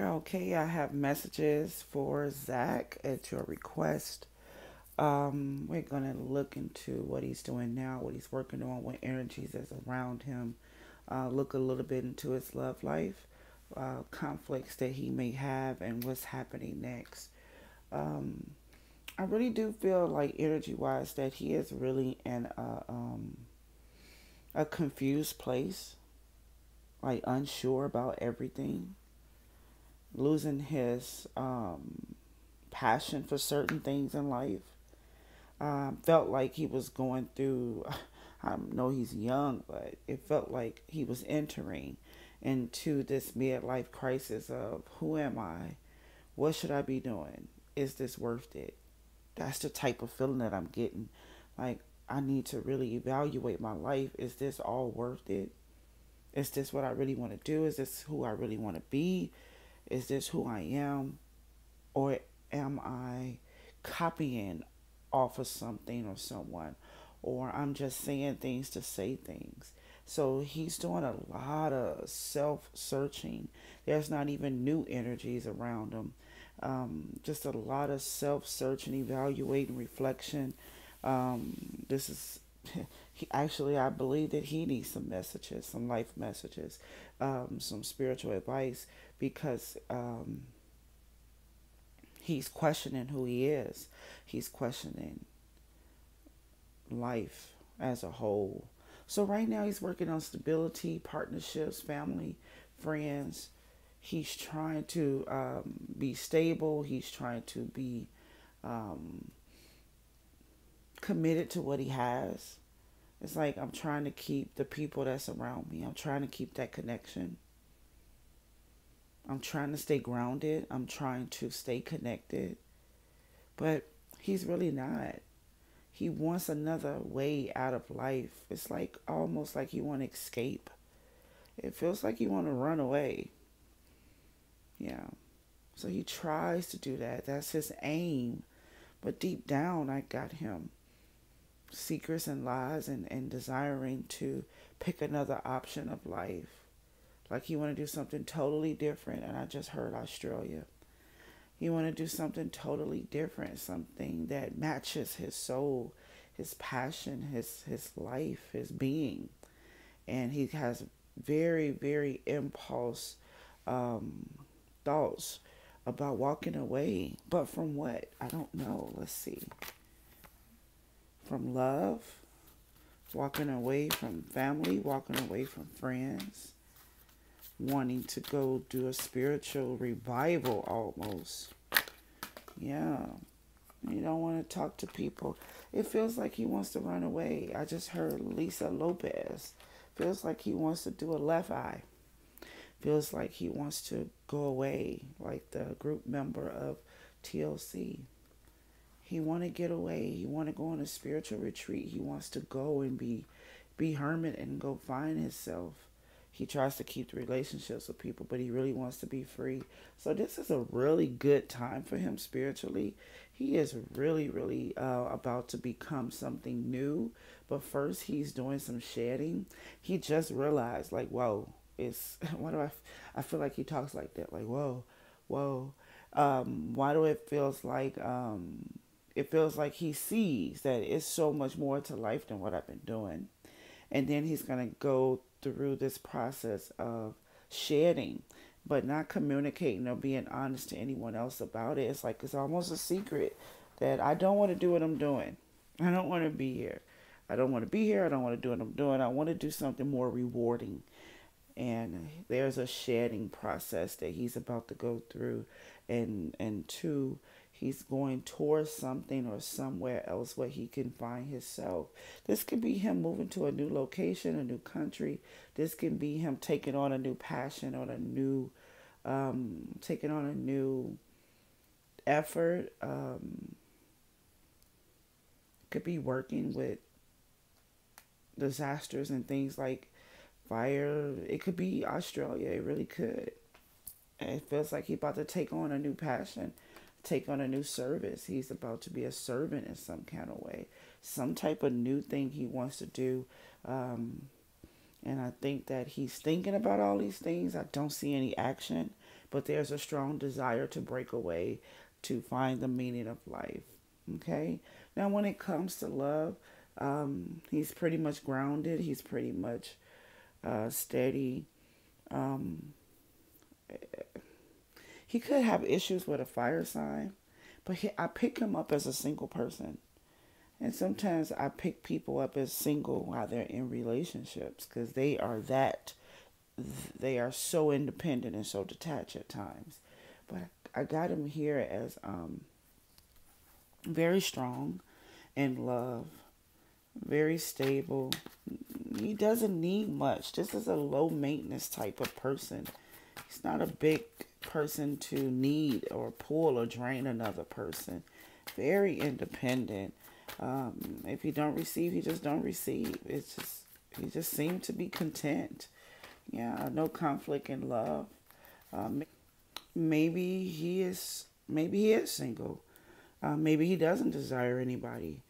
Okay, I have messages for Zac at your request. Um, we're gonna look into what he's doing now, what he's working on, what energies is around him. Uh, look a little bit into his love life, uh, conflicts that he may have, and what's happening next. Um, I really do feel like energy wise that he is really in a um, a confused place, like unsure about everything, losing his um, passion for certain things in life. Um, felt like he was going through. I know he's young, but it felt like he was entering into this midlife crisis of who am I? What should I be doing? Is this worth it? That's the type of feeling that I'm getting. Like, I need to really evaluate my life. Is this all worth it? Is this what I really want to do? Is this who I really want to be? Is this who I am? Or am I copying off of something or someone? Or I'm just saying things to say things. So he's doing a lot of self searching. There's not even new energies around him um, just a lot of self search and evaluating reflection. Um, this is he, actually, I believe that he needs some messages, some life messages, um, some spiritual advice because um, he's questioning who he is. He's questioning life as a whole. So, right now, he's working on stability, partnerships, family, friends he's trying to um, be stable. He's trying to be um, committed to what he has. It's like I'm trying to keep the people that's around me. I'm trying to keep that connection. I'm trying to stay grounded. I'm trying to stay connected. But he's really not. He wants another way out of life. It's like almost like he want to escape. It feels like he want to run away. Yeah. So he tries to do that. That's his aim. But deep down, I got him secrets and lies and, and desiring to pick another option of life. Like he want to do something totally different. And I just heard Australia. He want to do something totally different, something that matches his soul, his passion, his his life, his being. And he has very, very impulse um, thoughts about walking away. But from what? I don't know. Let's see. From love, walking away from family, walking away from friends, wanting to go do a spiritual revival almost. Yeah. You don't want to talk to people. It feels like he wants to run away. I just heard Lisa Lopes. Feels like he wants to do a left eye feels like he wants to go away, like the group member of TLC. He want to get away. He want to go on a spiritual retreat. He wants to go and be be hermit and go find himself. He tries to keep the relationships with people, but he really wants to be free. So this is a really good time for him spiritually. He is really, really uh, about to become something new. But first, he's doing some shedding. He just realized, like, whoa, it's why do I, I feel like he talks like that like whoa whoa um, why do it feels like um, it feels like he sees that it's so much more to life than what I've been doing. And then he's gonna go through this process of shedding but not communicating or being honest to anyone else about it. It's like it's almost a secret that I don't want to do what I'm doing. I don't want to be here. I don't want to be here. I don't want to do what I'm doing. I want to do something more rewarding. And there's a shedding process that he's about to go through. And and two he's going towards something or somewhere else where he can find himself this could be him moving to a new location a new country this can be him taking on a new passion or a new um, taking on a new effort um, could be working with disasters and things like fire. It could be Australia. It really could. And it feels like he's about to take on a new passion, take on a new service. He's about to be a servant in some kind of way, some type of new thing he wants to do. Um, and I think that he's thinking about all these things. I don't see any action but there's a strong desire to break away to find the meaning of life. Okay. Now, when it comes to love, um, he's pretty much grounded. He's pretty much uh, steady. Um, he could have issues with a fire sign, but he, I pick him up as a single person. And sometimes I pick people up as single while they're in relationships because they are that, they are so independent and so detached at times. But I got him here as um, very strong in love, very stable. He doesn't need much. This is a low maintenance type of person. He's not a big person to need or pull or drain another person. Very independent. Um, if you don't receive, you just don't receive. It's just he just seemed to be content. Yeah, no conflict in love. Um, maybe he is maybe he is single. Uh, maybe he doesn't desire anybody.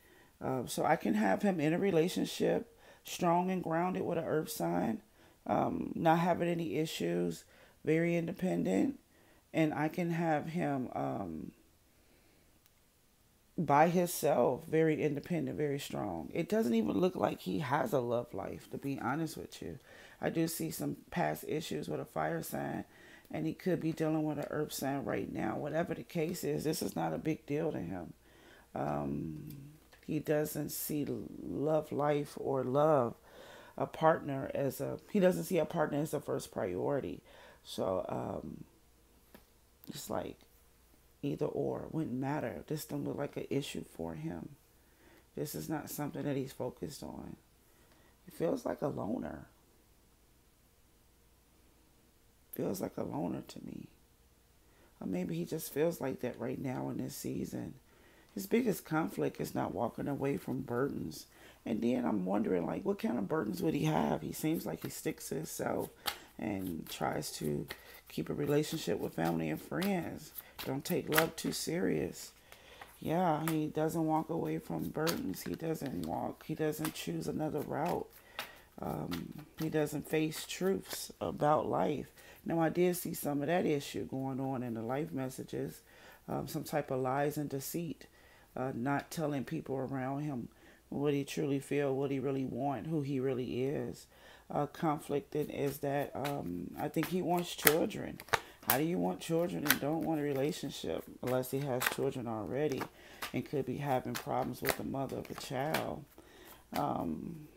Uh, so I can have him in a relationship, strong and grounded with an earth sign, um, not having any issues, very independent, and I can have him um, by himself, very independent, very strong. It doesn't even look like he has a love life, to be honest with you. I do see some past issues with a fire sign, and he could be dealing with an earth sign right now. Whatever the case is, this is not a big deal to him. Um, he doesn't see love life or love a partner as a he doesn't see a partner as a first priority. So um, it's like either or wouldn't matter. This don't look like an issue for him. This is not something that he's focused on. He feels like a loner. Feels like a loner to me. Or maybe he just feels like that right now in this season. His biggest conflict is not walking away from burdens. And then I'm wondering, like, what kind of burdens would he have? He seems like he sticks to himself and tries to keep a relationship with family and friends. Don't take love too serious. Yeah, he doesn't walk away from burdens. He doesn't walk. He doesn't choose another route. Um, he doesn't face truths about life. Now, I did see some of that issue going on in the life messages, um, some type of lies and deceit, uh, not telling people around him what he truly feel, what he really want, who he really is uh, conflicted is that um, I think he wants children. How do you want children and don't want a relationship unless he has children already and could be having problems with the mother of the child? Um,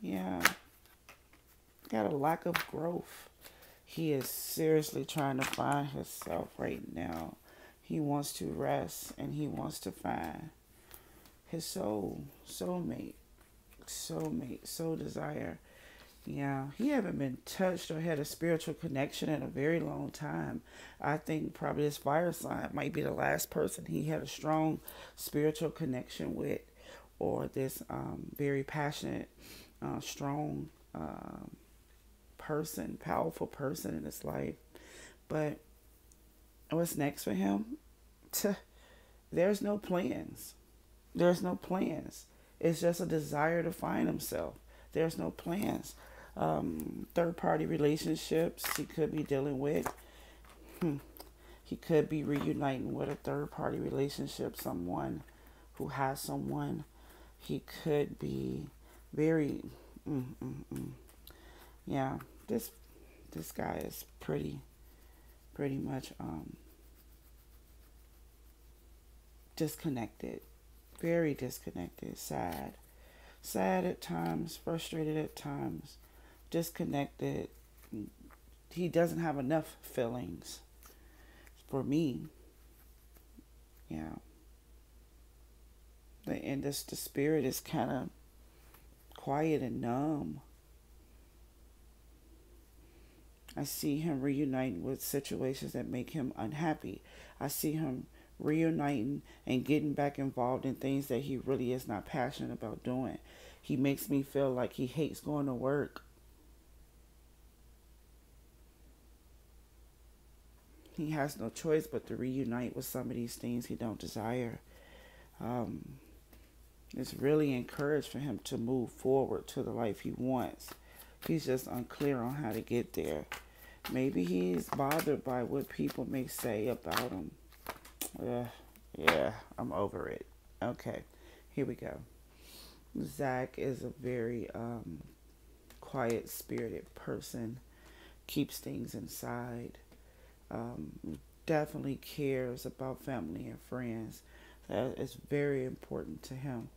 yeah, got a lack of growth. He is seriously trying to find himself right now. He wants to rest and he wants to find his soul, soulmate soulmate, soul desire. Yeah, he haven't been touched or had a spiritual connection in a very long time. I think probably this fire sign might be the last person he had a strong spiritual connection with, or this um, very passionate, uh, strong um, person, powerful person in his life. But what's next for him? There's no plans. There's no plans. It's just a desire to find himself. There's no plans. Um, third party relationships he could be dealing with. Hmm. He could be reuniting with a third party relationship, someone who has someone. He could be very, mm, mm, mm. yeah. This this guy is pretty, pretty much um, disconnected very disconnected, sad. Sad at times, frustrated at times, disconnected. He doesn't have enough feelings for me. Yeah. The, and this, the spirit is kind of quiet and numb. I see him reuniting with situations that make him unhappy. I see him reuniting and getting back involved in things that he really is not passionate about doing. He makes me feel like he hates going to work. He has no choice but to reunite with some of these things he don't desire. Um, it's really encouraged for him to move forward to the life he wants. He's just unclear on how to get there. Maybe he's bothered by what people may say about him. Uh, yeah, I'm over it. Okay, here we go. Zac is a very um, quiet spirited person, keeps things inside, um, definitely cares about family and friends. That is very important to him.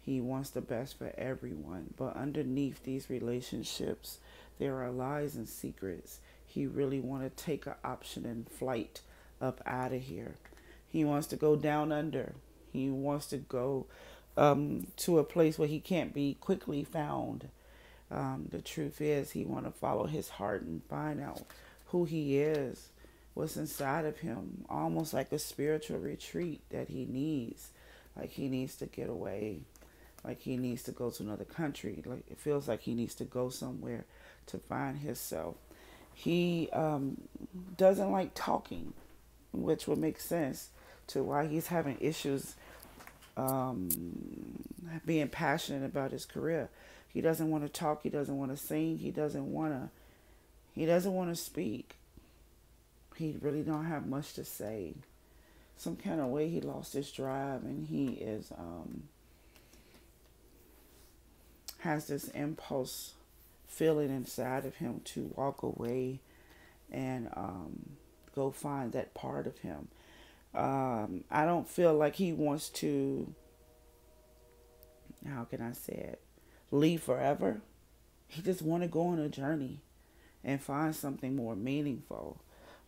He wants the best for everyone, but underneath these relationships, there are lies and secrets. He really want to take an option and flight up out of here. He wants to go down under. He wants to go um, to a place where he can't be quickly found. Um, the truth is, he want to follow his heart and find out who he is, what's inside of him, almost like a spiritual retreat that he needs. Like he needs to get away, like he needs to go to another country. Like it feels like he needs to go somewhere to find himself. He um, doesn't like talking, which would make sense to why he's having issues um, being passionate about his career. He doesn't want to talk. He doesn't want to sing. He doesn't want to. He doesn't want to speak. He really don't have much to say. Some kind of way he lost his drive, and he is um, has this impulse feeling inside of him to walk away and um, go find that part of him. Um, I don't feel like he wants to. How can I say it? leave forever. He just want to go on a journey and find something more meaningful.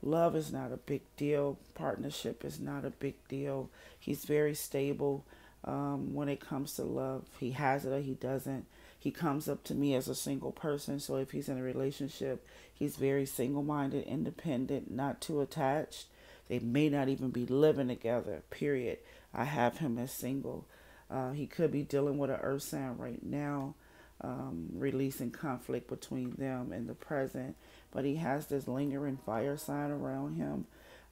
Love is not a big deal. Partnership is not a big deal. He's very stable um, when it comes to love. He has it or he doesn't. He comes up to me as a single person. So if he's in a relationship, he's very single minded, independent, not too attached. They may not even be living together, period. I have him as single. Uh, he could be dealing with an earth sign right now, um, releasing conflict between them in the present. But he has this lingering fire sign around him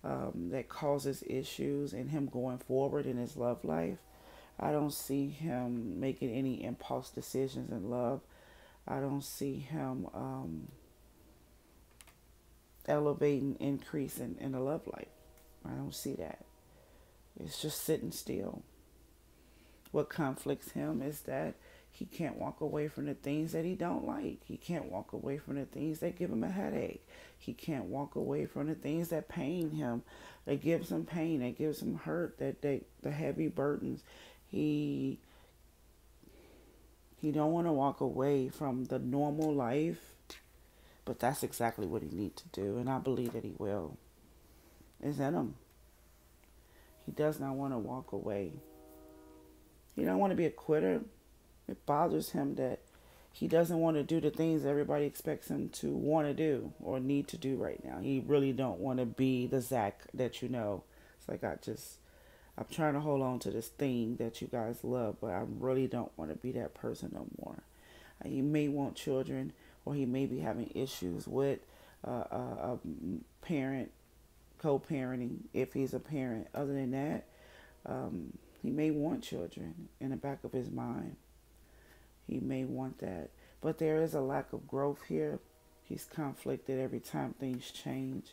um, that causes issues in him going forward in his love life. I don't see him making any impulse decisions in love. I don't see him um, elevating, increasing in the love life. I don't see that. It's just sitting still. What conflicts him is that he can't walk away from the things that he don't like. He can't walk away from the things that give him a headache. He can't walk away from the things that pain him, that gives him pain, that gives him hurt, that they the heavy burdens. He he don't want to walk away from the normal life, but that's exactly what he needs to do, and I believe that he will. Is in him. He does not want to walk away. He don't want to be a quitter. It bothers him that he doesn't want to do the things everybody expects him to want to do or need to do right now. He really don't want to be the Zac that you know. It's like I just I'm trying to hold on to this thing that you guys love, but I really don't want to be that person no more. Uh, he may want children, or he may be having issues with uh, a, a parent, co-parenting if he's a parent. Other than that, um, he may want children in the back of his mind. He may want that. But there is a lack of growth here. He's conflicted every time things change.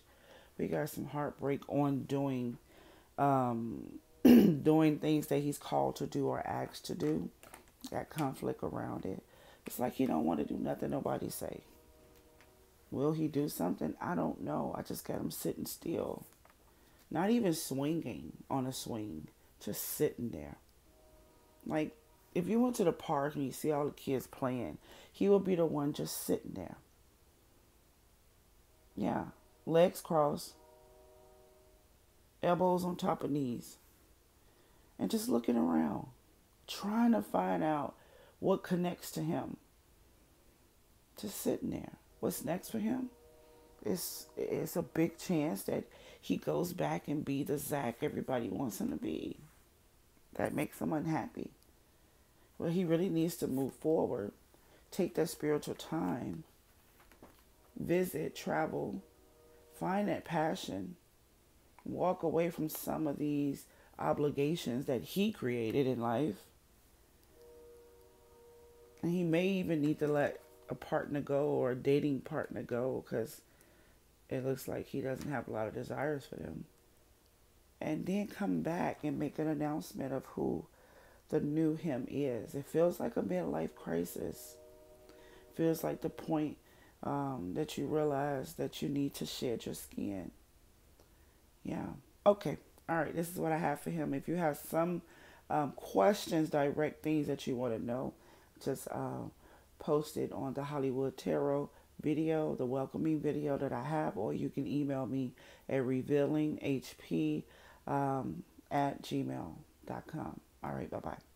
We got some heartbreak on doing um, doing things that he's called to do or asked to do. Got conflict around it. It's like he don't want to do nothing nobody say. Will he do something? I don't know. I just got him sitting still. Not even swinging on a swing just sitting there. Like, if you went to the park and you see all the kids playing, he would be the one just sitting there. Yeah, legs crossed, elbows on top of knees, and just looking around, trying to find out what connects to him. Just sitting there. What's next for him? It's it's a big chance that he goes back and be the Zac everybody wants him to be that makes him unhappy. Well, he really needs to move forward, take that spiritual time, visit, travel, find that passion, walk away from some of these obligations that he created in life. And he may even need to let a partner go or a dating partner go because it looks like he doesn't have a lot of desires for them. And then come back and make an announcement of who the new him is. It feels like a midlife crisis. Feels like the point um, that you realize that you need to shed your skin. Yeah. Okay. All right. This is what I have for him. If you have some um, questions, direct things that you want to know, just uh, post it on the Hollywood Tarot video, the welcoming video that I have, or you can email me at revealinghp um, at gmail.com. All right. Bye bye.